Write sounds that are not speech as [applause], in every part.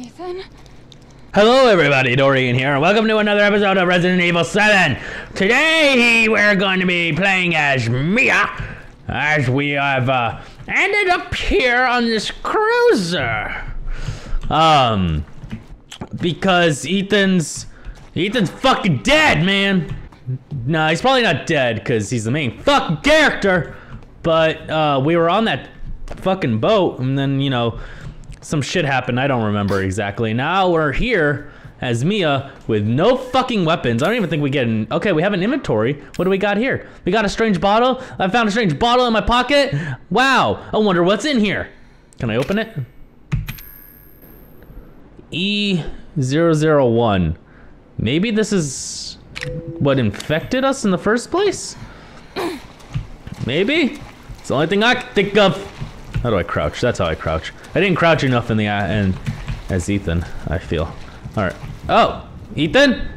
Ethan? Hello everybody, Dorean here, and welcome to another episode of Resident Evil 7. Today we're going to be playing as Mia, as we have uh, ended up here on this cruiser. Um, because Ethan's, Ethan's fucking dead, man. No, he's probably not dead because he's the main fucking character. But uh, we were on that fucking boat, and then you know some shit happened. I don't remember exactly. Now we're here as Mia with no fucking weapons. I don't even think we get an. Okay, we have an inventory. What do we got here? We got a strange bottle. I found a strange bottle in my pocket. Wow. I wonder what's in here. Can I open it? E001. Maybe this is what infected us in the first place? Maybe? It's the only thing I can think of. How do I crouch? That's how I crouch. I didn't crouch enough in the uh, in as Ethan, I feel. All right. Oh, Ethan?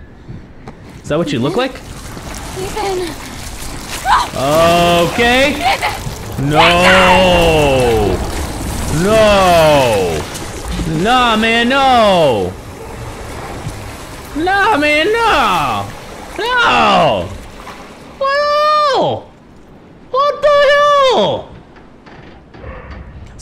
Is that what you look like? Ethan! Okay. No. No. Nah, man, no. Nah, man, no. No. Wow. What the hell?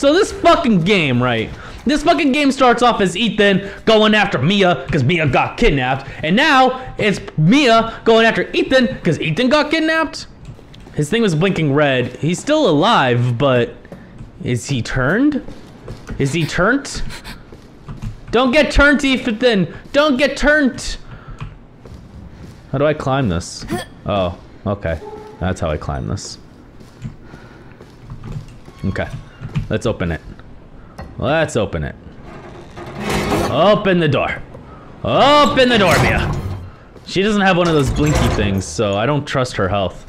So this fucking game, right? This fucking game starts off as Ethan going after Mia because Mia got kidnapped, and now it's Mia going after Ethan because Ethan got kidnapped. His thing was blinking red. He's still alive, but is he turned? Is he turned? Don't get turned, Ethan. Don't get turned. How do I climb this? Oh, okay. That's how I climb this. Okay. Let's open it. Let's open it. Open the door. Open the door, Mia. She doesn't have one of those blinky things, so I don't trust her health.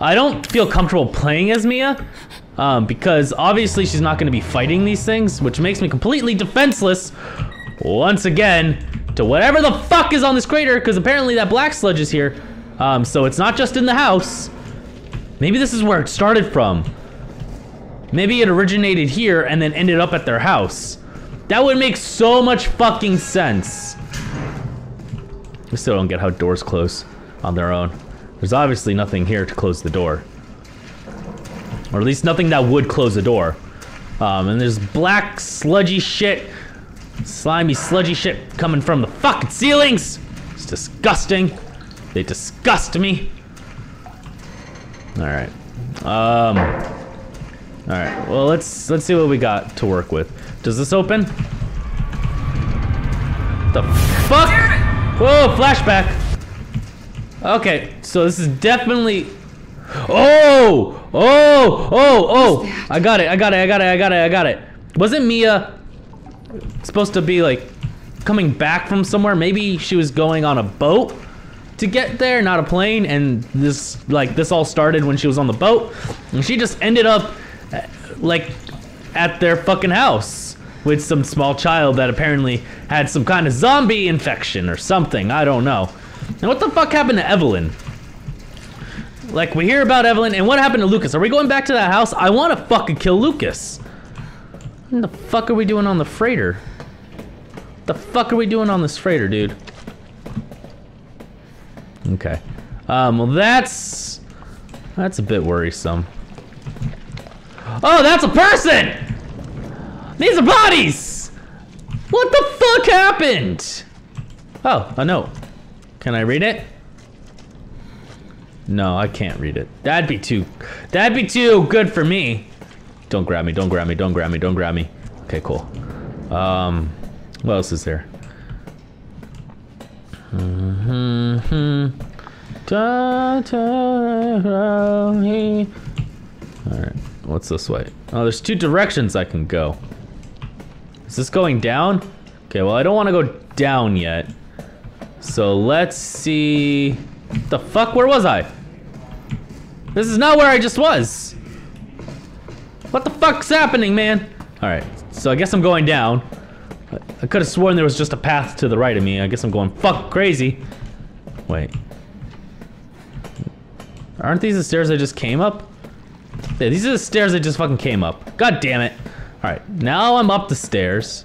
I don't feel comfortable playing as Mia, um, because obviously she's not going to be fighting these things, which makes me completely defenseless, once again, to whatever the fuck is on this crater, because apparently that black sludge is here. Um, so it's not just in the house. Maybe this is where it started from. Maybe it originated here and then ended up at their house. That would make so much fucking sense. I still don't get how doors close on their own. There's obviously nothing here to close the door. Or at least nothing that would close the door. Um, and there's black, sludgy shit. Slimy, sludgy shit coming from the fucking ceilings. It's disgusting. They disgust me. Alright. Um... All right. Well, let's let's see what we got to work with. Does this open? The fuck? Whoa! Flashback. Okay, so this is definitely. Oh! Oh! Oh! Oh! I got it! I got it! I got it! I got it! I got it! Wasn't Mia supposed to be like coming back from somewhere? Maybe she was going on a boat to get there, not a plane, and this like this all started when she was on the boat, and she just ended up like at their fucking house with some small child that apparently had some kind of zombie infection or something. I don't know. And what the fuck happened to Evelyn? Like we hear about Evelyn and what happened to Lucas? Are we going back to that house? I want to fucking kill Lucas. What the fuck are we doing on the freighter? What The fuck are we doing on this freighter, dude? Okay. Um, well that's that's a bit worrisome. Oh, that's a person! These are bodies! What the fuck happened? Oh, a note. Can I read it? No, I can't read it. That'd be too, that'd be too good for me. Don't grab me, don't grab me, don't grab me, don't grab me. Okay, cool. Um, what else is there? Mm -hmm. Alright. What's this way? Oh, there's two directions I can go. Is this going down? Okay, well, I don't want to go down yet. So let's see... The fuck? Where was I? This is not where I just was. What the fuck's happening, man? Alright, so I guess I'm going down. I could have sworn there was just a path to the right of me. I guess I'm going fuck crazy. Wait. Aren't these the stairs I just came up? Yeah, these are the stairs that just fucking came up. God damn it. Alright, now I'm up the stairs.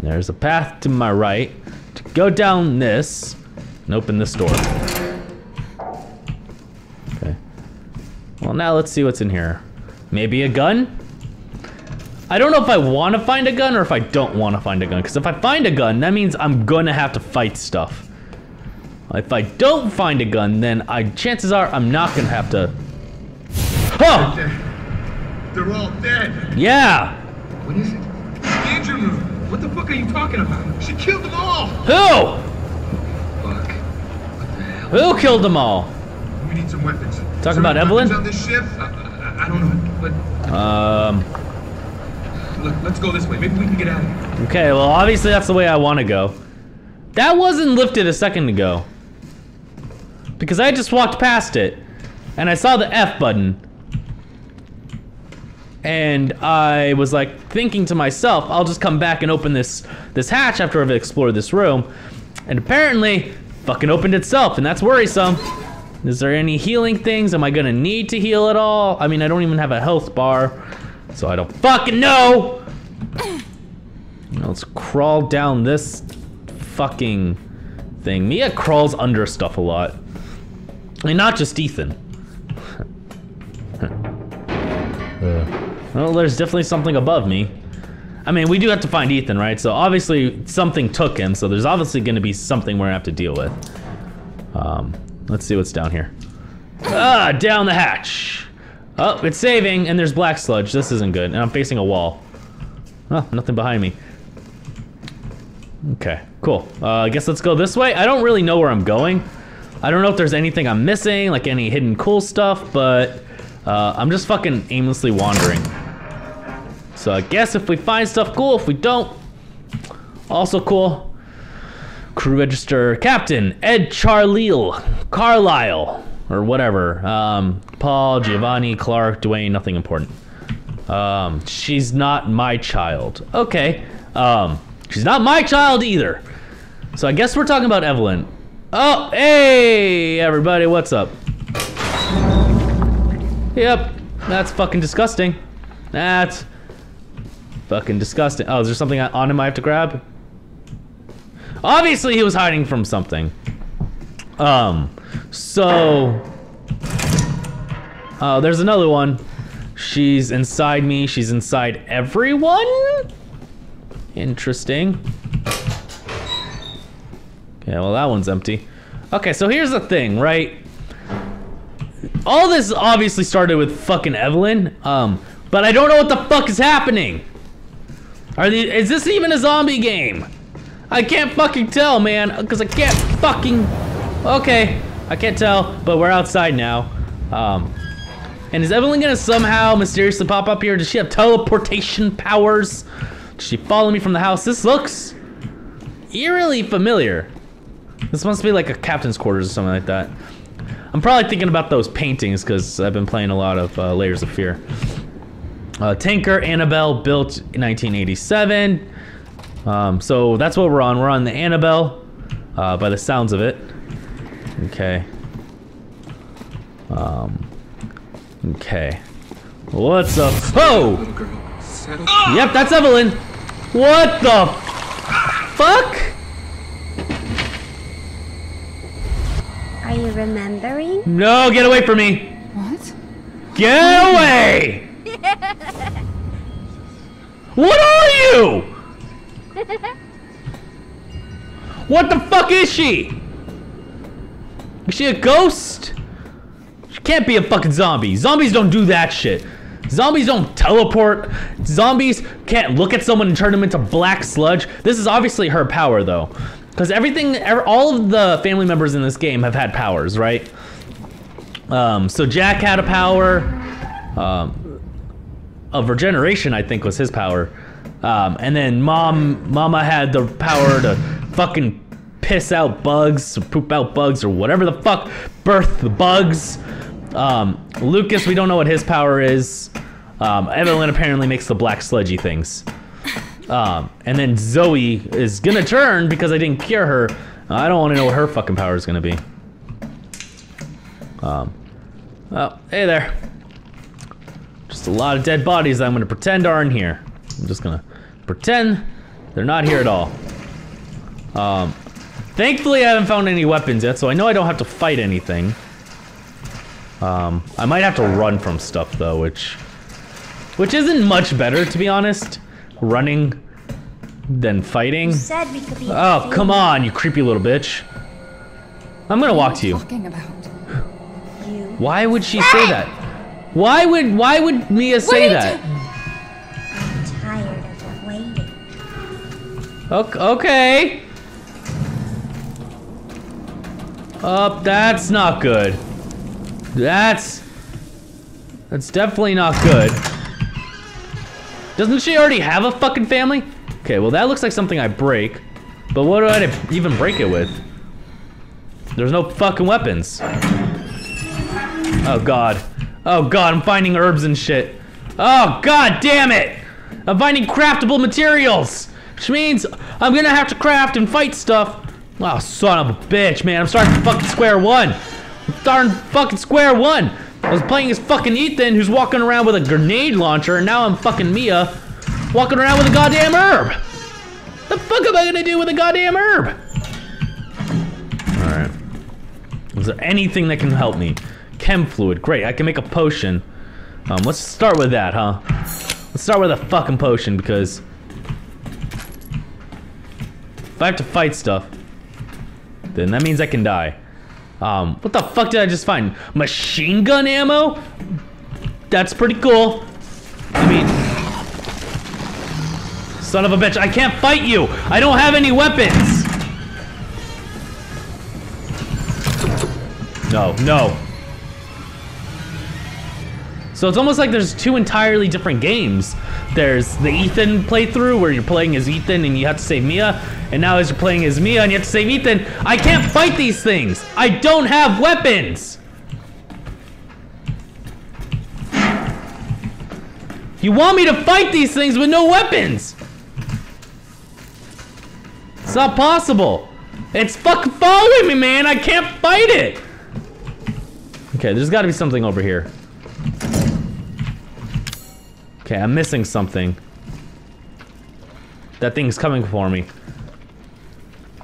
There's a path to my right to go down this and open this door. Okay. Well, now let's see what's in here. Maybe a gun? I don't know if I want to find a gun or if I don't want to find a gun. Because if I find a gun, that means I'm gonna have to fight stuff. If I don't find a gun, then I chances are I'm not gonna have to. Oh! They're, they're all dead. Yeah! What is it? Room. What the fuck are you talking about? She killed them all. Who? Fuck. What the hell? Who killed them all? We need some weapons. Talking about Evelyn? on this ship? I, I, I don't know, but Um. look, let's go this way. Maybe we can get out of here. Okay, well, obviously that's the way I want to go. That wasn't lifted a second ago. Because I just walked past it. And I saw the F button. And I was like thinking to myself, I'll just come back and open this this hatch after I've explored this room. And apparently, fucking opened itself, and that's worrisome. Is there any healing things? Am I gonna need to heal at all? I mean, I don't even have a health bar, so I don't fucking know. Now Let's crawl down this fucking thing. Mia crawls under stuff a lot. I mean, not just Ethan. [laughs] Uh, well, there's definitely something above me. I mean, we do have to find Ethan, right? So obviously something took him, so there's obviously going to be something we're going to have to deal with. Um, let's see what's down here. Ah, down the hatch. Oh, it's saving, and there's black sludge. This isn't good, and I'm facing a wall. Oh, nothing behind me. Okay, cool. Uh, I guess let's go this way. I don't really know where I'm going. I don't know if there's anything I'm missing, like any hidden cool stuff, but uh, I'm just fucking aimlessly wandering. So I guess if we find stuff cool, if we don't, also cool. Crew register Captain Ed Charleal Carlisle or whatever. Um, Paul, Giovanni, Clark, Dwayne, nothing important. Um, she's not my child. Okay. Um, she's not my child either. So I guess we're talking about Evelyn. Oh, hey, everybody, what's up? Yep, that's fucking disgusting. That's fucking disgusting. Oh, is there something on him I have to grab? Obviously, he was hiding from something. Um, so. Oh, there's another one. She's inside me. She's inside everyone? Interesting. Okay, well, that one's empty. Okay, so here's the thing, right? All this obviously started with fucking Evelyn, um, but I don't know what the fuck is happening. Are is this even a zombie game? I can't fucking tell, man, because I can't fucking. Okay, I can't tell, but we're outside now. Um, and is Evelyn gonna somehow mysteriously pop up here? Does she have teleportation powers? Does she follow me from the house? This looks eerily familiar. This must be like a captain's quarters or something like that. I'm probably thinking about those paintings because I've been playing a lot of uh, Layers of Fear. Uh, Tanker Annabelle built in 1987. Um, so that's what we're on. We're on the Annabelle, uh, by the sounds of it. Okay. Um. Okay. What's up? Oh! Little girl, settle. Yep, that's Evelyn. What the fuck? Are you remembering? No, get away from me. What? Get away! What are you? [laughs] What the fuck is she? Is she a ghost? She can't be a fucking zombie. Zombies don't do that shit. Zombies don't teleport. Zombies can't look at someone and turn them into black sludge. This is obviously her power though. Because everything, all of the family members in this game have had powers, right? Um, so Jack had a power. Um, of regeneration, I think, was his power. Um, and then mom, mama had the power to fucking piss out bugs, poop out bugs, or whatever the fuck, birth the bugs. Um, Lucas, we don't know what his power is. Um, Evelyn apparently makes the black sludgy things. Um, and then Zoe is gonna turn because I didn't cure her. I don't want to know what her fucking power is gonna be. Um, oh, hey there. Just a lot of dead bodies that I'm gonna pretend are in here. I'm just gonna pretend They're not here at all. Um, thankfully, I haven't found any weapons yet, so I know I don't have to fight anything. Um, I might have to run from stuff though, which, which isn't much better to be honest. Running than fighting. Said we could be. Oh, come on, you creepy little bitch. I'm gonna walk to you. About. You. Why would she say that? Why would why would Mia say that? I'm tired of waiting. Ok- Okay. Up, that's not good. That's that's definitely not good. Doesn't she already have a fucking family? Okay, well that looks like something I break. But what do I even break it with? There's no fucking weapons. Oh god. Oh god, I'm finding herbs and shit. Oh god damn it! I'm finding craftable materials! Which means I'm gonna have to craft and fight stuff. Oh, son of a bitch, man. I'm starting fucking square one. I'm starting fucking square one. I was playing as fucking Ethan, who's walking around with a grenade launcher, and now I'm fucking Mia, walking around with a goddamn herb. The fuck am I gonna do with a goddamn herb? Alright. Is there anything that can help me? Chem fluid, great. I can make a potion. Um, let's start with that, huh? Let's start with a fucking potion because if I have to fight stuff, then that means I can die. Um, what the fuck did I just find? Machine gun ammo? That's pretty cool. I mean, son of a bitch, I can't fight you. I don't have any weapons. No, no. So it's almost like there's two entirely different games. There's the Ethan playthrough where you're playing as Ethan and you have to save Mia, and now as you're playing as Mia and you have to save Ethan, I can't fight these things. I don't have weapons. You want me to fight these things with no weapons? It's not possible. It's fucking following me, man. I can't fight it. Okay, there's got to be something over here. Okay, I'm missing something. That thing's coming for me.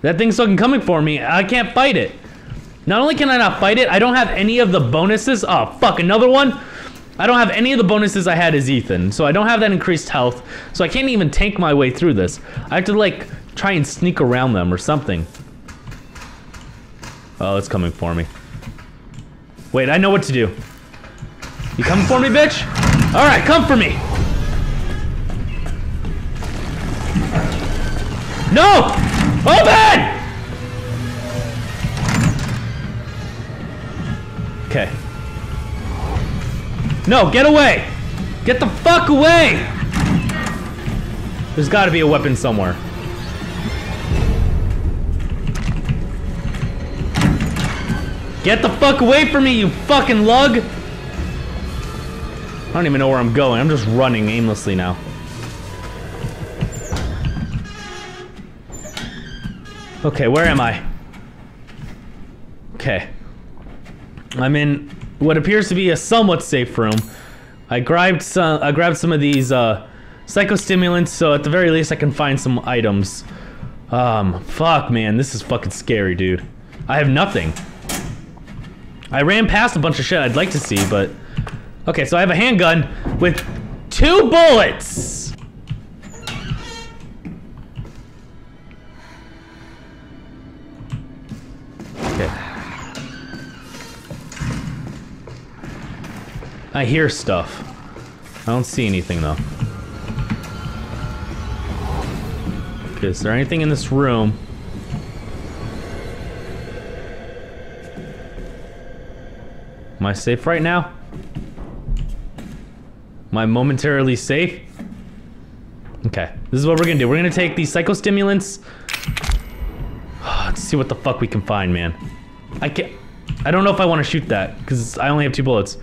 That thing's fucking coming for me. I can't fight it. Not only can I not fight it, I don't have any of the bonuses. Oh, fuck, another one? I don't have any of the bonuses I had as Ethan, so I don't have that increased health, so I can't even tank my way through this. I have to, like, try and sneak around them or something. Oh, it's coming for me. Wait, I know what to do. You coming for me, bitch? Alright, come for me! No! Open! Okay. No, get away! Get the fuck away! There's gotta be a weapon somewhere. Get the fuck away from me, you fucking lug! I don't even know where I'm going. I'm just running aimlessly now. Okay, where am I? Okay. I'm in what appears to be a somewhat safe room. I grabbed some I grabbed some of these uh psychostimulants so at the very least I can find some items. Um fuck man, this is fucking scary, dude. I have nothing. I ran past a bunch of shit I'd like to see, but Okay, so I have a handgun with two bullets. I hear stuff. I don't see anything though. Okay, is there anything in this room? Am I safe right now? Am I momentarily safe? Okay, this is what we're gonna do. We're gonna take these psychostimulants. [sighs] Let's see what the fuck we can find, man. I can't. I don't know if I want to shoot that because I only have two bullets.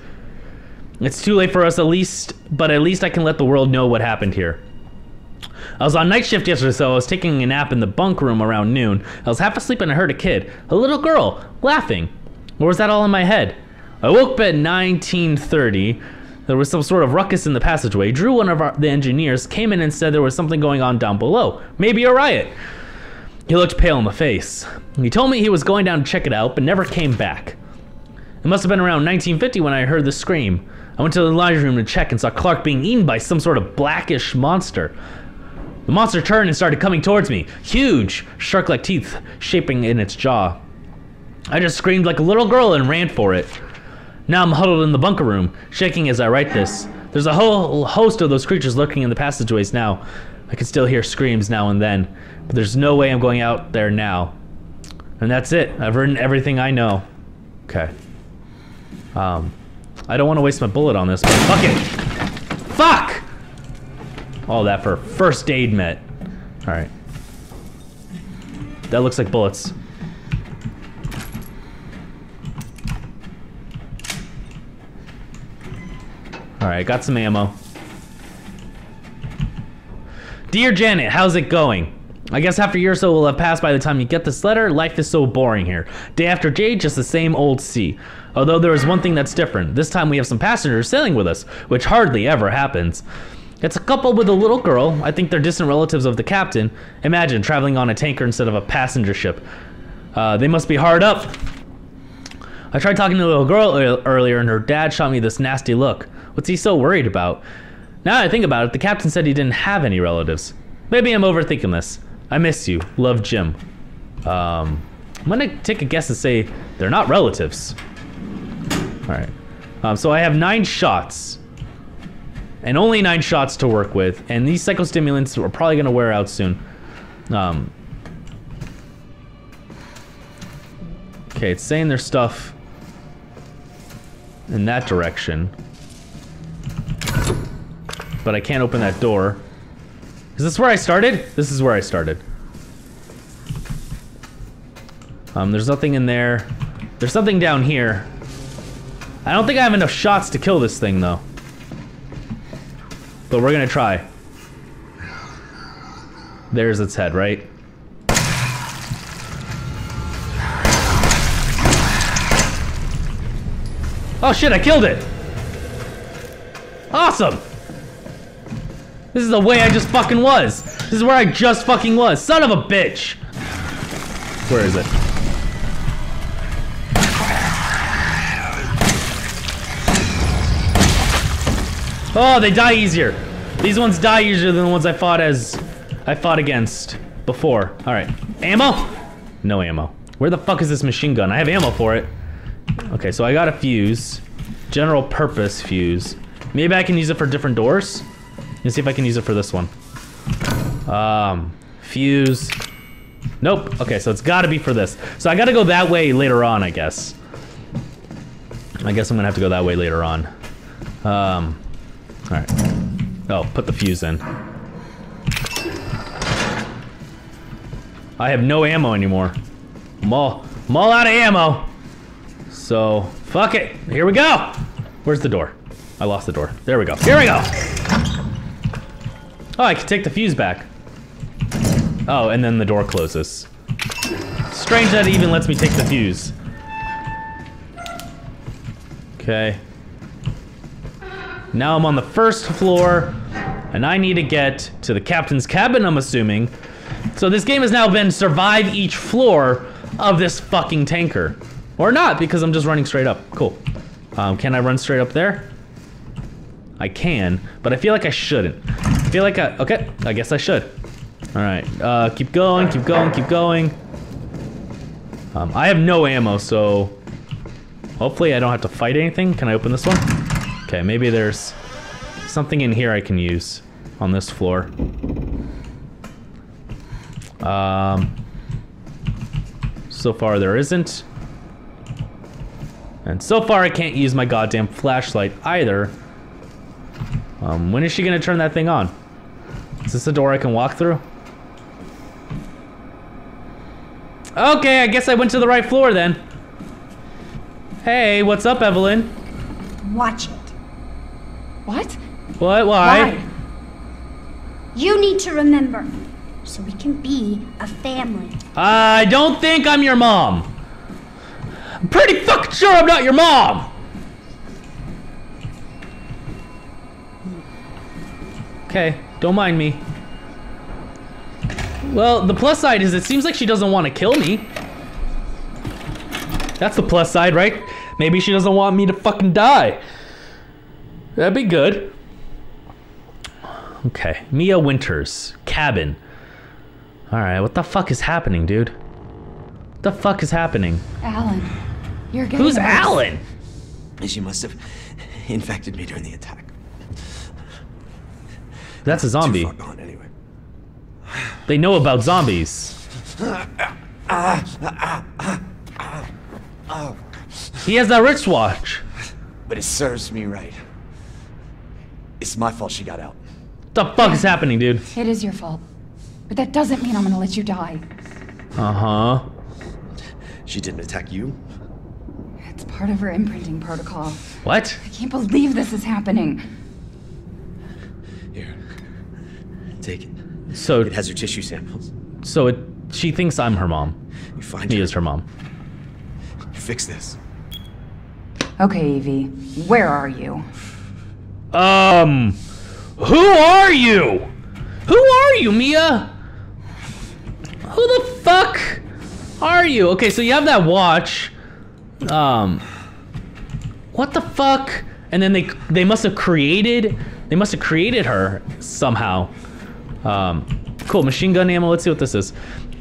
It's too late for us, at least, but at least I can let the world know what happened here. I was on night shift yesterday, so I was taking a nap in the bunk room around noon. I was half asleep and I heard a kid, a little girl, laughing. Or was that all in my head? I woke up at 1930. There was some sort of ruckus in the passageway. Drew, one of our, the engineers, came in and said there was something going on down below. Maybe a riot. He looked pale in the face. He told me he was going down to check it out, but never came back. It must have been around 1950 when I heard the scream. I went to the laundry room to check and saw Clark being eaten by some sort of blackish monster. The monster turned and started coming towards me, huge, shark like teeth shaping in its jaw. I just screamed like a little girl and ran for it. Now I'm huddled in the bunker room, shaking as I write this. There's a whole host of those creatures lurking in the passageways now. I can still hear screams now and then, but there's no way I'm going out there now. And that's it. I've written everything I know. Okay. Um, I don't want to waste my bullet on this, but fuck it. Fuck! All that for first aid med. All right. That looks like bullets. All right, got some ammo. Dear Janet, how's it going? I guess half a year or so will have passed by the time you get this letter. Life is so boring here. Day after day, just the same old sea. Although there is one thing that's different. This time we have some passengers sailing with us, which hardly ever happens. It's a couple with a little girl. I think they're distant relatives of the captain. Imagine traveling on a tanker instead of a passenger ship. Uh, they must be hard up. I tried talking to the little girl earlier, and her dad shot me this nasty look. What's he so worried about? Now that I think about it, the captain said he didn't have any relatives. Maybe I'm overthinking this. I miss you. Love, Jim. Um, I'm gonna take a guess and say they're not relatives. All right. Um, so I have nine shots, and only nine shots to work with, and these psychostimulants are probably gonna wear out soon. Um, okay, it's saying there's stuff in that direction, but I can't open that door. Is this where I started? This is where I started. Um, there's nothing in there. There's something down here. I don't think I have enough shots to kill this thing, though. But we're gonna try. There's its head, right? Oh shit, I killed it! Awesome! This is the way I just fucking was. This is where I just fucking was. Son of a bitch! Where is it? Oh, they die easier. These ones die easier than the ones I fought as I fought against before. All right, ammo? No ammo. Where the fuck is this machine gun? I have ammo for it. Okay, so I got a fuse, general purpose fuse. Maybe I can use it for different doors. Let's see if I can use it for this one. Um, fuse. Nope. Okay, so it's got to be for this. So I got to go that way later on, I guess. I guess I'm gonna have to go that way later on. Um, all right. Oh, put the fuse in. I have no ammo anymore. I'm all, I'm all out of ammo. So, fuck it. Here we go. Where's the door? I lost the door. There we go. Here we go. Oh, I can take the fuse back. Oh, and then the door closes. Strange that it even lets me take the fuse. Okay. Now I'm on the first floor, and I need to get to the captain's cabin, I'm assuming. So this game has now been survive each floor of this fucking tanker. Or not, because I'm just running straight up. Cool. Um, can I run straight up there? I can, but I feel like I shouldn't. I feel like I, okay, I guess I should. All right, uh, keep going, keep going, keep going. Um, I have no ammo, so hopefully I don't have to fight anything. Can I open this one? Okay, maybe there's something in here I can use on this floor. Um, so far there isn't. And so far I can't use my goddamn flashlight either. Um, when is she gonna turn that thing on? Is this a door I can walk through? Okay, I guess I went to the right floor then. Hey, what's up, Evelyn? Watch it. What? What? Why? Why? You need to remember, so we can be a family. I don't think I'm your mom. I'm pretty fucking sure I'm not your mom. Okay, don't mind me. Well, the plus side is it seems like she doesn't want to kill me. That's the plus side, right? Maybe she doesn't want me to fucking die. That'd be good. Okay, Mia Winters, cabin. All right, what the fuck is happening, dude? What the fuck is happening? Alan, you're getting Who's worse. Alan? She must have infected me during the attack. That's a zombie. Too far gone anyway. They know about zombies. He has that wristwatch. But it serves me right. It's my fault she got out. What the fuck is happening, dude? It is your fault. But that doesn't mean I'm gonna let you die. Uh huh. She didn't attack you? It's part of her imprinting protocol. What? I can't believe this is happening. Here. Take it. So, It has her tissue samples. so it. She thinks I'm her mom. You find Me her. is her mom. Fix this. Okay, Evie, where are you? Um, who are you? Who are you, Mia? Who the fuck are you? Okay, so you have that watch. Um, what the fuck? And then they they must have created they must have created her somehow. Um, cool machine gun ammo. Let's see what this is.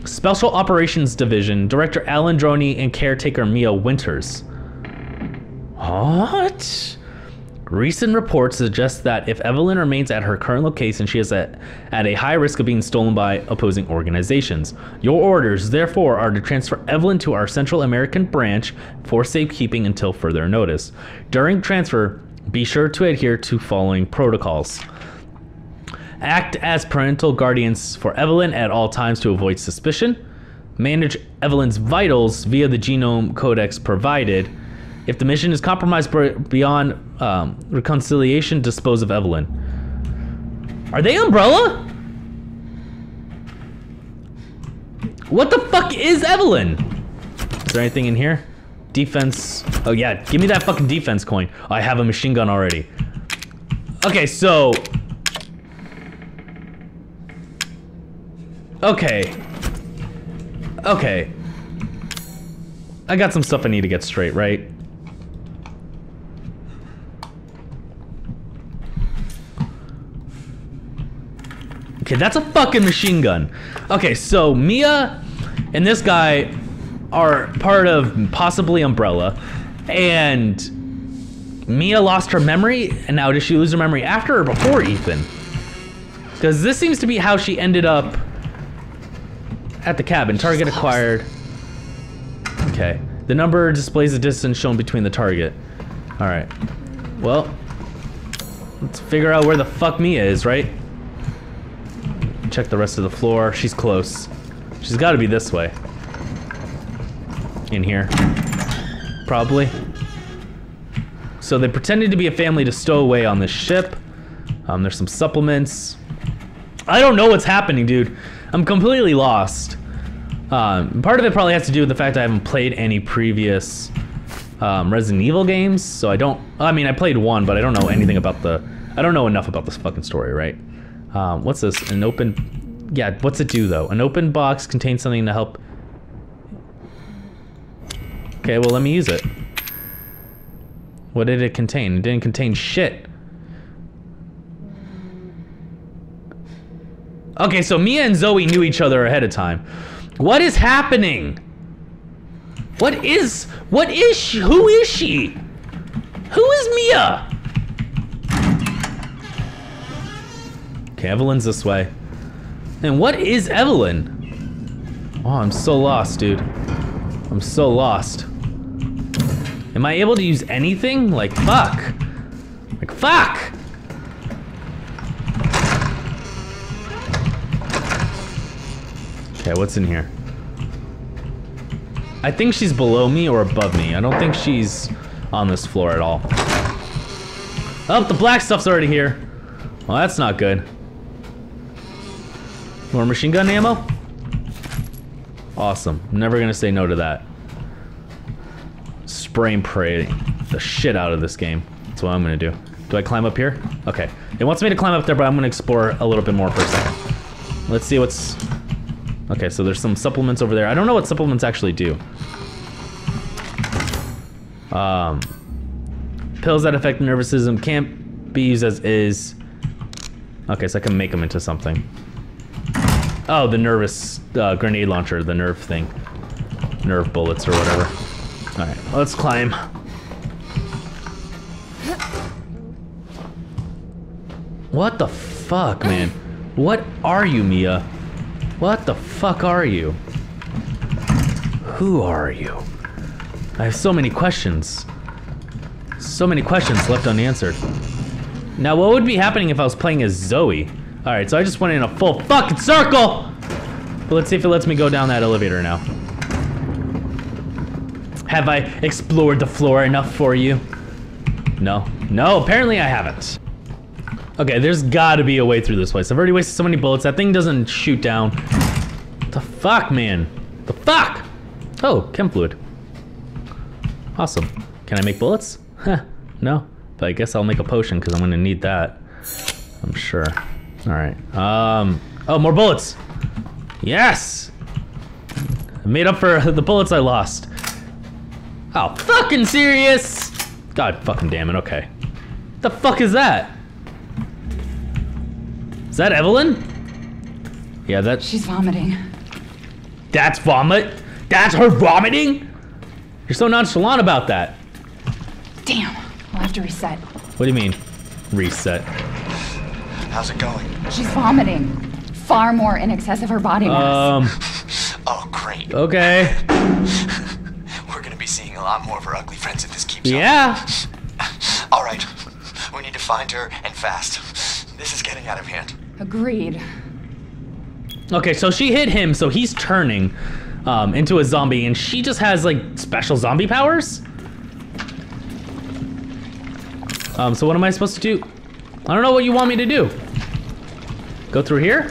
Special Operations Division Director Alan Droney and caretaker Mia Winters. What? Recent reports suggest that if Evelyn remains at her current location, she is at, at a high risk of being stolen by opposing organizations. Your orders, therefore, are to transfer Evelyn to our Central American branch for safekeeping until further notice. During transfer, be sure to adhere to following protocols. Act as parental guardians for Evelyn at all times to avoid suspicion. Manage Evelyn's vitals via the genome codex provided. If the mission is compromised beyond um, reconciliation, dispose of Evelyn. Are they Umbrella? What the fuck is Evelyn? Is there anything in here? Defense. Oh yeah, give me that fucking defense coin. I have a machine gun already. Okay, so. Okay. Okay. I got some stuff I need to get straight, right? Okay, that's a fucking machine gun. Okay, so Mia and this guy are part of possibly Umbrella, and Mia lost her memory, and now does she lose her memory after or before Ethan? Because this seems to be how she ended up at the cabin. Target acquired. Okay. The number displays the distance shown between the target. Alright. Well, let's figure out where the fuck Mia is, right? Check the rest of the floor. She's close. She's got to be this way. In here. Probably. So they pretended to be a family to stow away on this ship. Um, there's some supplements. I don't know what's happening, dude. I'm completely lost. Um, part of it probably has to do with the fact I haven't played any previous um, Resident Evil games, so I don't. I mean, I played one, but I don't know anything about the. I don't know enough about this fucking story, right? Um, what's this? An open. Yeah, what's it do though? An open box contains something to help. Okay, well let me use it. What did it contain? It didn't contain shit. Okay, so Mia and Zoe knew each other ahead of time. What is happening? What is what is she? Who is she? Who is Mia? Okay, Evelyn's this way. And what is Evelyn? Oh, I'm so lost, dude. I'm so lost. Am I able to use anything? Like, fuck. Like, fuck! Okay, what's in here? I think she's below me or above me. I don't think she's on this floor at all. Oh, the black stuff's already here. Well, that's not good. More machine gun ammo? Awesome. Never gonna say no to that. Spray and pray the shit out of this game. That's what I'm gonna do. Do I climb up here? Okay. It wants me to climb up there, but I'm gonna explore a little bit more for a second. Let's see what's... Okay, so there's some supplements over there. I don't know what supplements actually do. Um, pills that affect nervous system can't be used as is. Okay, so I can make them into something. Oh, the nervous uh, grenade launcher, the nerve thing. Nerve bullets or whatever. Alright, let's climb. What the fuck, man? What are you, Mia? What the fuck are you? Who are you? I have so many questions. So many questions left unanswered. Now, what would be happening if I was playing as Zoe? Alright, so I just went in a full fucking circle! But let's see if it lets me go down that elevator now. Have I explored the floor enough for you? No. No, apparently I haven't. Okay, there's gotta be a way through this place. I've already wasted so many bullets. That thing doesn't shoot down. The fuck, man? The fuck? Oh, chem fluid. Awesome. Can I make bullets? [laughs] Huh, no. But I guess I'll make a potion because I'm gonna need that. I'm sure. Alright. Um, oh, more bullets! Yes! I made up for [laughs] the bullets I lost. Oh, fucking serious? God fucking damn it, okay. The fuck is that? Is that Evelyn? Yeah, that She's vomiting. that's vomit. That's her vomiting. You're so nonchalant about that. Damn. I'll have to reset. What do you mean, reset? How's it going? She's vomiting. Far more in excess of her body mass. Um. Oh, great. Okay. We're gonna be seeing a lot more of her ugly friends if this keeps up. Yeah. All right. We need to find her and fast. This is getting out of hand. Agreed. Okay, so she hit him, so he's turning um, into a zombie, and she just has like special zombie powers. Um, so what am I supposed to do? I don't know what you want me to do. Go through here?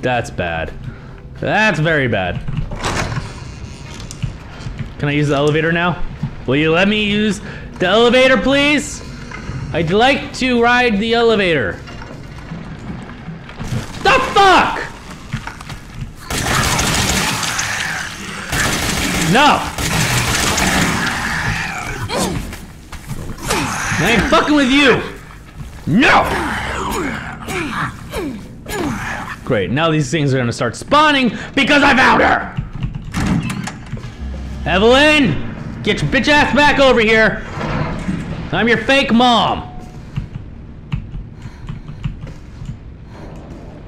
That's bad. That's very bad. Can I use the elevator now? Will you let me use the elevator, please? I'd like to ride the elevator. The fuck? No. I ain't fucking with you. No. Great, now these things are gonna start spawning because I found her! Evelyn! Get your bitch ass back over here! I'm your fake mom!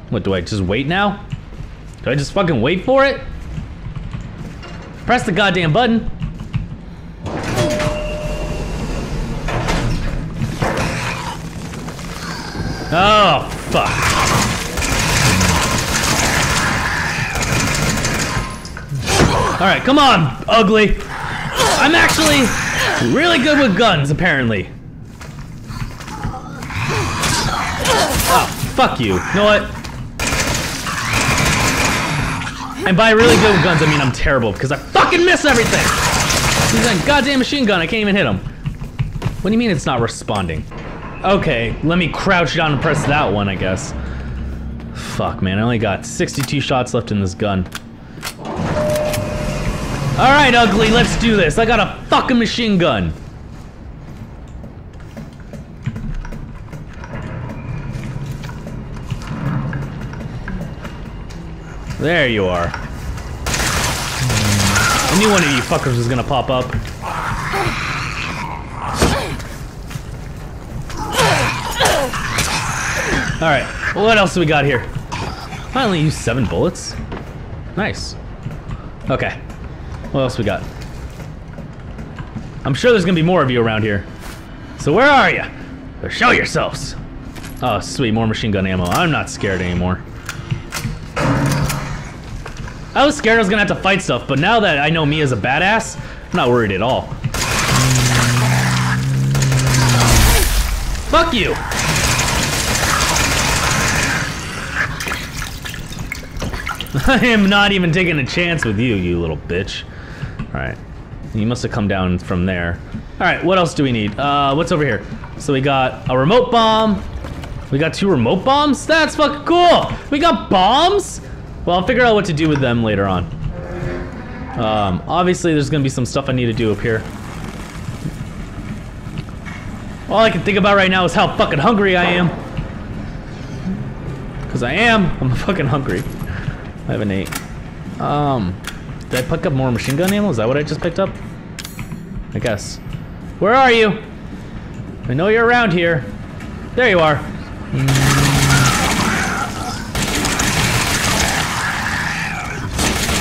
What, do I just wait now? Do I just fucking wait for it? Press the goddamn button. Oh, fuck. Alright, come on, ugly. I'm actually really good with guns, apparently. Oh, fuck you. You know what? And by really good with guns, I mean I'm terrible, because I fucking miss everything! He's a goddamn machine gun, I can't even hit him. What do you mean it's not responding? Okay, let me crouch down and press that one, I guess. Fuck, man, I only got 62 shots left in this gun. Alright, ugly, let's do this. I got a fucking machine gun. There you are. I knew one of you fuckers was gonna pop up. Alright, what else do we got here? Only used seven bullets. Nice. Okay. What else we got? I'm sure there's gonna be more of you around here. So where are you? Show yourselves. Oh, sweet, more machine gun ammo. I'm not scared anymore. I was scared I was gonna have to fight stuff, but now that I know Mia's a badass, I'm not worried at all. Fuck you! [laughs] I am not even taking a chance with you, you little bitch. Alright. You must have come down from there. Alright, what else do we need? Uh, what's over here? So we got a remote bomb. We got two remote bombs? That's fucking cool! We got bombs? Well, I'll figure out what to do with them later on. Um, obviously there's gonna be some stuff I need to do up here. All I can think about right now is how fucking hungry I am. Cause I am. I'm [laughs] fucking hungry. I have an eight. Um, did I pick up more machine gun ammo? Is that what I just picked up? I guess. Where are you? I know you're around here. There you are.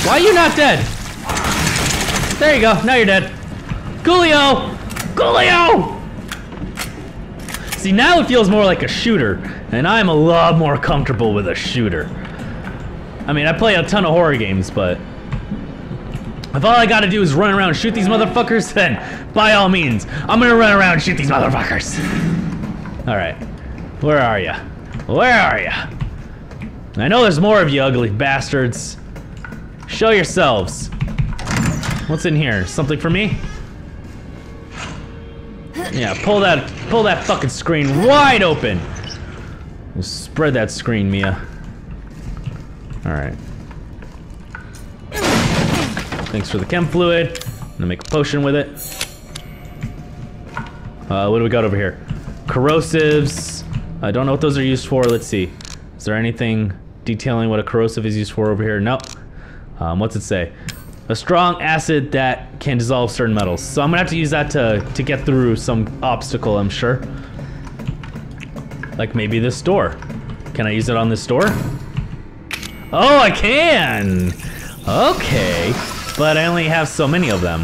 Why are you not dead? There you go. Now you're dead. Coolio! Coolio! See, now it feels more like a shooter, and I'm a lot more comfortable with a shooter. I mean, I play a ton of horror games, but if all I gotta do is run around shoot these motherfuckers, [laughs] then by all means, I'm gonna run around and shoot these motherfuckers. [laughs] Alright. Where are ya? Where are ya? I know there's more of you ugly bastards. Show yourselves. What's in here? Something for me? Yeah, pull that pull that fucking screen wide open. Spread that screen, Mia. Alright. Thanks for the chem fluid. I'm gonna make a potion with it. Uh, what do we got over here? Corrosives. I don't know what those are used for. Let's see. Is there anything detailing what a corrosive is used for over here? Nope. Um, what's it say? A strong acid that can dissolve certain metals. So I'm gonna have to use that to, to get through some obstacle, I'm sure. Like maybe this door. Can I use it on this door? Oh, I can! Okay. But I only have so many of them.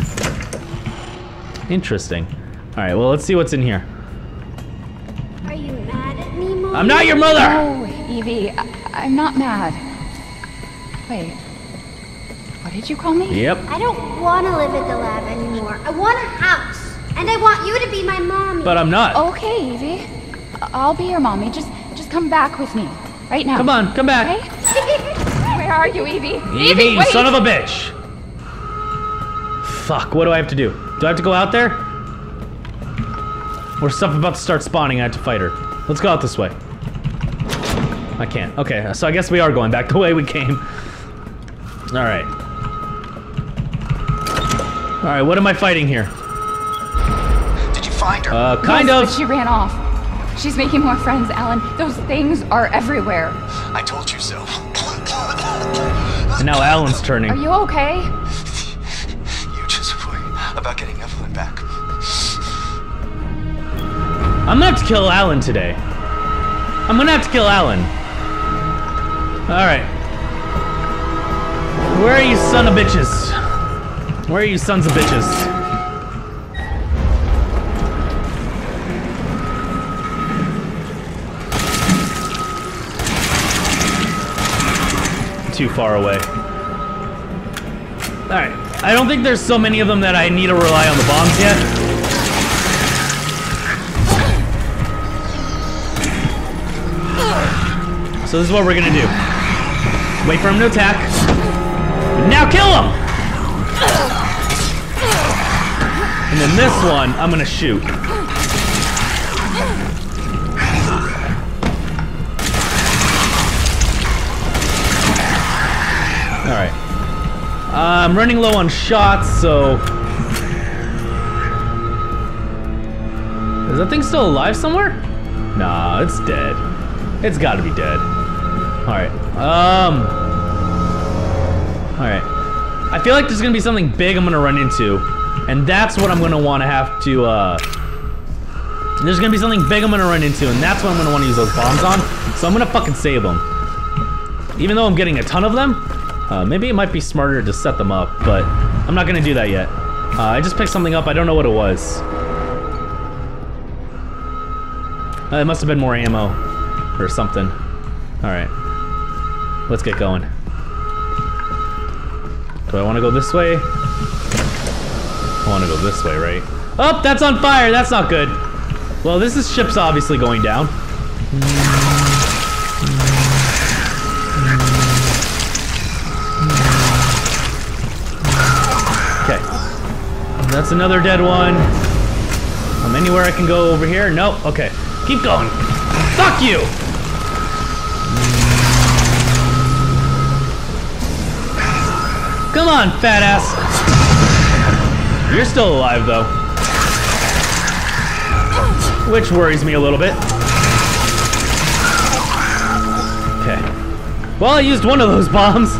Interesting. Alright, well, let's see what's in here. Are you mad at me, Mom? I'm not your mother! Oh, Evie, I- I'm not mad. Wait. What did you call me? Yep. I don't want to live at the lab anymore. I want a house. And I want you to be my mommy. But I'm not. Okay, Evie. I- I'll be your mommy. Just just come back with me. Right now. Come on, come back. Okay? [laughs] Where are you, Evie? Evie, you son of a bitch! Fuck, what do I have to do? Do I have to go out there? Or stuff about to start spawning, I have to fight her. Let's go out this way. I can't. Okay, so I guess we are going back [laughs] the way we came. Alright. Alright, what am I fighting here? Did you find her? Uh, kind Yes, of. But she ran off. She's making more friends, Alan. Those things are everywhere. I told you so. And now Alan's turning. Are you okay? [laughs] you just worry about getting Evelyn back. I'm gonna have to kill Alan today. I'm gonna have to kill Alan. Alright. Where are you son of bitches? Where are you sons of bitches? Too far away. Alright. I don't think there's so many of them that I need to rely on the bombs yet. So this is what we're gonna do. Wait for him to attack. Now kill him! And then this one, I'm gonna shoot. Alright. I'm running low on shots, so... Is that thing still alive somewhere? Nah, it's dead. It's gotta be dead. Alright. Um. Alright. I feel like there's gonna be something big I'm gonna run into. And that's what I'm gonna wanna have to, uh. There's gonna be something big I'm gonna run into, and that's what I'm gonna wanna use those bombs on. So I'm gonna fucking save them. Even though I'm getting a ton of them, uh, maybe it might be smarter to set them up, but I'm not gonna do that yet. Uh, I just picked something up, I don't know what it was. Uh, it must have been more ammo or something. Alright. Let's get going. Do I want to go this way? I want to go this way, right? Oh, that's on fire! That's not good. Well, this is ship's obviously going down. That's another dead one. Um, anywhere I can go over here? Nope. Okay. Keep going. Fuck you! Come on, fat ass. You're still alive, though. Which worries me a little bit. Okay. Well, I used one of those [laughs] bombs.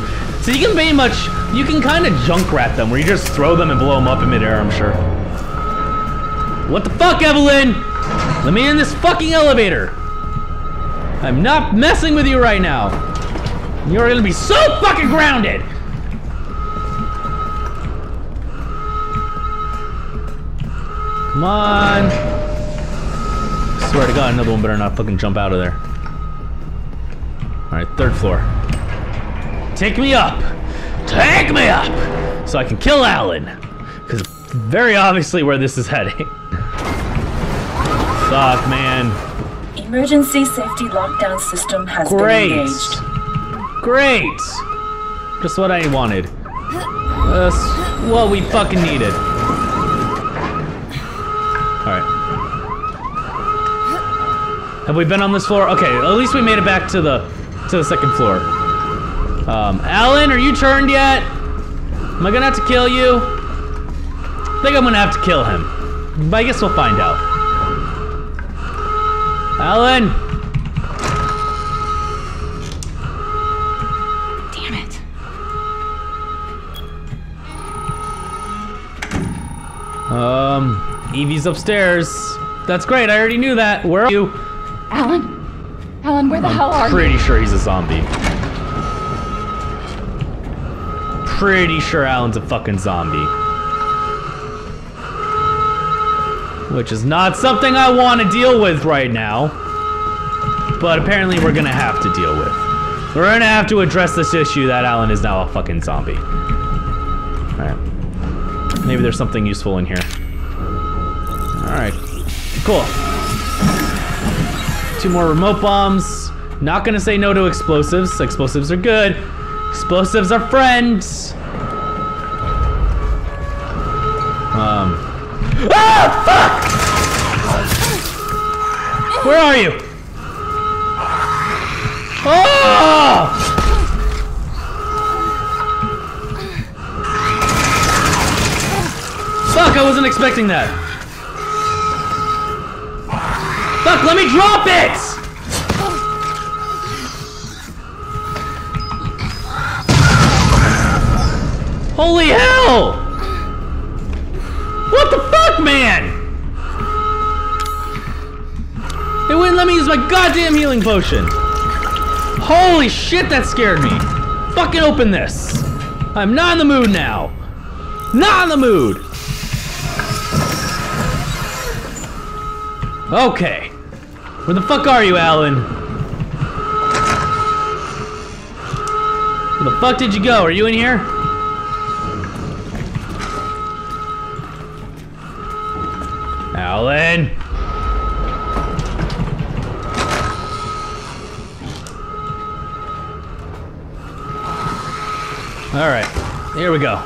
So you can pretty much, you can kind of Junkrat them, where you just throw them and blow them up in midair, I'm sure. What the fuck, Evelyn? Let me in this fucking elevator. I'm not messing with you right now. You're gonna be so fucking grounded. Come on. Swear to God, another one better not fucking jump out of there. Alright, third floor. Take me up! Take me up! So I can kill Alan. Because very obviously where this is heading. Fuck, man. Emergency safety lockdown system has Great. been engaged. Great! Just what I wanted. That's what we fucking needed. Alright. Have we been on this floor? Okay, at least we made it back to the to the second floor. Um, Alan, are you turned yet? Am I gonna have to kill you? I think I'm gonna have to kill him. But I guess we'll find out. Alan! Damn it. Um, Evie's upstairs. That's great, I already knew that. Where are you? Alan? Alan, where the hell are you? I'm pretty sure he's a zombie. Pretty sure Alan's a fucking zombie. Which is not something I want to deal with right now. But apparently we're gonna have to deal with. We're gonna have to address this issue that Alan is now a fucking zombie. Alright. Maybe there's something useful in here. Alright. Cool. Two more remote bombs. Not gonna say no to explosives. Explosives are good. Explosives are friends. Um. Ah! Fuck! Where are you? Oh! Fuck, I wasn't expecting that. Fuck, let me drop it! Holy hell! What the fuck, man? It wouldn't let me use my goddamn healing potion. Holy shit, that scared me. Fucking open this. I'm not in the mood now. Not in the mood. Okay. Where the fuck are you, Alan? Where the fuck did you go? Are you in here? Alright, here we go.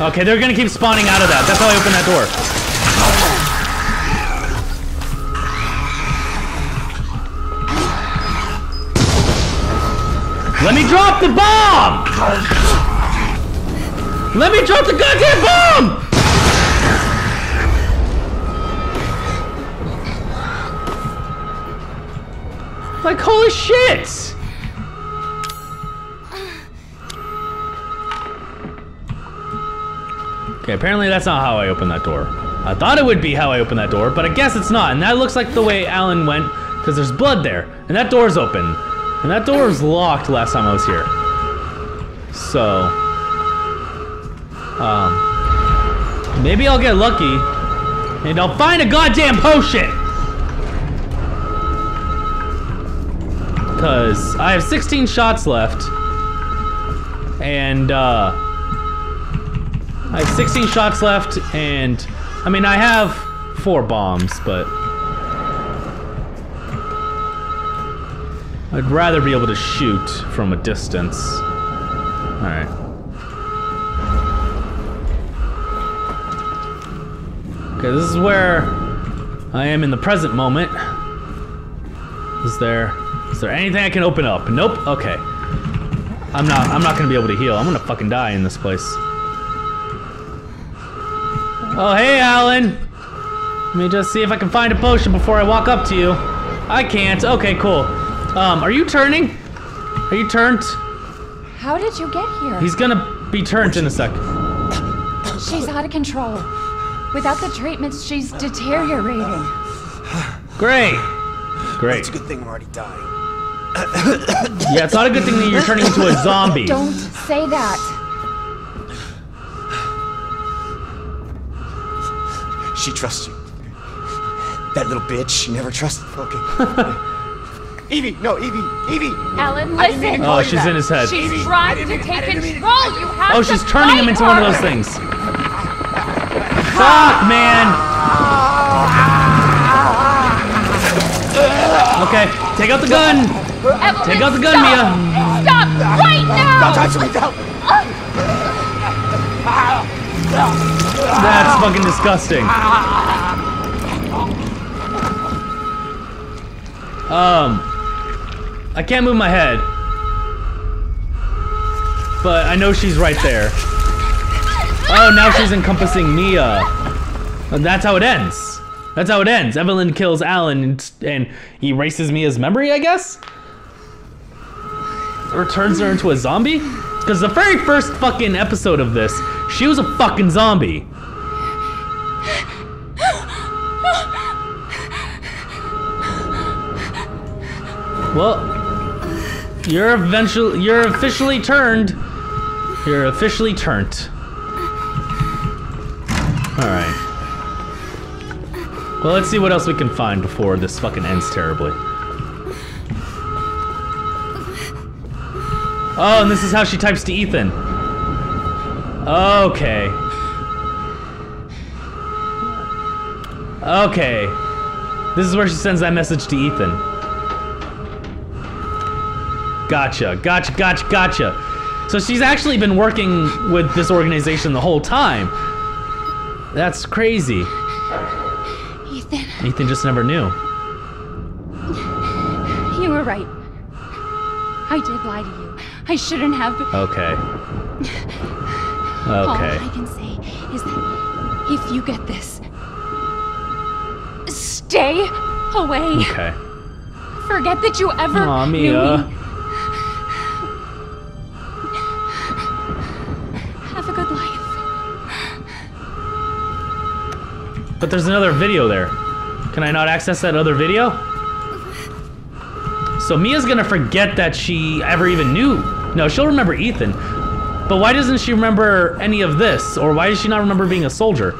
Okay, they're gonna keep spawning out of that. That's how I open that door. Let me drop the bomb! Let me drop the goddamn bomb! Like, holy shit! Okay, apparently that's not how I opened that door. I thought it would be how I opened that door, but I guess it's not. And that looks like the way Alan went, because there's blood there. And that door's open. And that door was locked last time I was here. So... Um... Maybe I'll get lucky, and I'll find a goddamn potion! Because I have 16 shots left. And, uh... I have 16 shots left, and... I mean, I have four bombs, but... I'd rather be able to shoot from a distance. Alright. Okay, this is where I am in the present moment. Is there is there anything I can open up? Nope. Okay. I'm not I'm not gonna be able to heal. I'm gonna fucking die in this place. Oh hey Alan! Let me just see if I can find a potion before I walk up to you. I can't. Okay, cool. Um, are you turning? Are you turned? How did you get here? He's gonna be turned in a sec. She's out of control. Without the treatments, she's deteriorating. Great. Great. It's a good thing we're already dying. Yeah, it's not a good thing that you're turning into a zombie. Don't say that. She trusts you. That little bitch, she never trusted. Okay. [laughs] Evie, no, Evie, Evie. Alan, I didn't mean listen. to Oh, she's that. in his head. She's Evie, trying to take didn't mean to- control. You have Oh, to she's turning him fight into one of those things. Fuck, man. Okay, take out the gun. Evelyn, Take out the gun, stop. Mia. Stop right now. Don't touch me, don't. That's fucking disgusting. Um, I can't move my head, but I know she's right there. Oh, now she's encompassing Mia. And that's how it ends. That's how it ends. Evelyn kills Alan and, and erases Mia's memory, I guess? Or turns her into a zombie? Because the very first fucking episode of this, she was a fucking zombie. Well, you're eventually you're officially turned. You're officially turned. All right. Well, let's see what else we can find before this fucking ends terribly. Oh, and this is how she types to Ethan. Okay. Okay. This is where she sends that message to Ethan. Gotcha, gotcha, gotcha, gotcha. So she's actually been working with this organization the whole time. That's crazy. Ethan, just never knew. you were right. I did lie to you. I shouldn't have. Been. Okay. All Okay. I can say is that if you get this, stay away. Okay. Forget that you ever Aw, knew me. Have a good life. But there's another video there. Can I not access that other video? So Mia's gonna forget that she ever even knew. No, she'll remember Ethan. But why doesn't she remember any of this? Or why does she not remember being a soldier?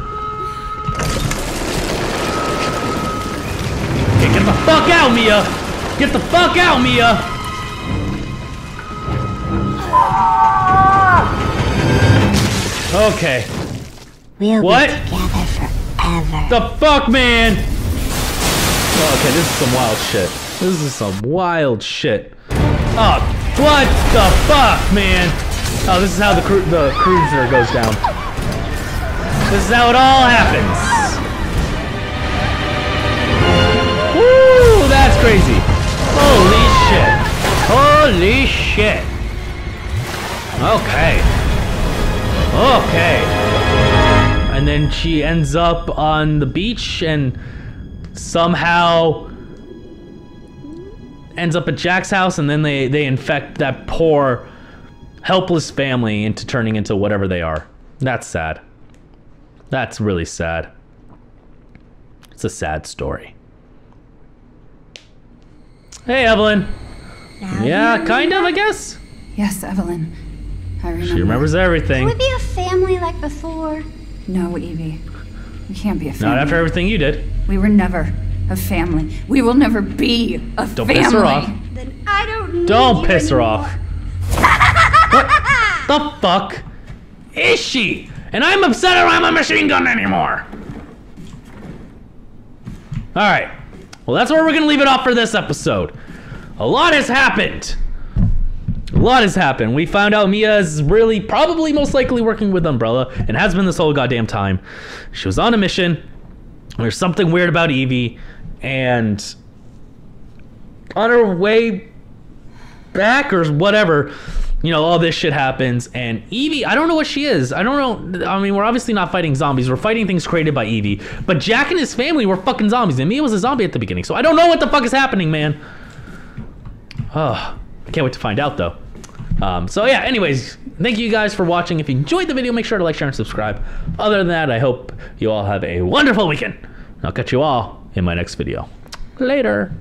Okay, get the fuck out, Mia! Get the fuck out, Mia! Okay. We'll What? be together forever. The fuck, man? Okay, this is some wild shit. This is some wild shit. Oh, what the fuck, man? Oh, this is how the cru the cruiser goes down. This is how it all happens. Woo, that's crazy. Holy shit. Holy shit. Okay. Okay and then she ends up on the beach and somehow ends up at Jack's house and then they they infect that poor helpless family into turning into whatever they are. That's sad. That's really sad. It's a sad story. Hey Evelyn. Yeah, kind of, I guess. Yes, Evelyn. I remember. She remembers everything. Can we be a family like before? No, Evie. We can't be a family. Not after everything you did. We were never a family. We will never be a family. Don't piss her off. Then I don't need Don't you piss her anymore. off. what the fuck is she? And I'm upset I don't have a machine gun anymore. Alright. Well, that's where we're going to leave it off for this episode. A lot has happened. A lot has happened. We found out Mia is really, probably, most likely working with Umbrella and has been this whole goddamn time. She was on a mission. There's something weird about Evie, and on her way back or whatever, you know, all this shit happens. And Evie, I don't know what she is. I don't know. I mean, we're obviously not fighting zombies. We're fighting things created by Evie. But Jack and his family were fucking zombies, and Mia was a zombie at the beginning. So I don't know what the fuck is happening, man. Oh, I can't wait to find out though. Um, so yeah, anyways, thank you guys for watching. If you enjoyed the video, make sure to like, share, and subscribe. Other than that, I hope you all have a wonderful weekend. I'll catch you all in my next video. Later.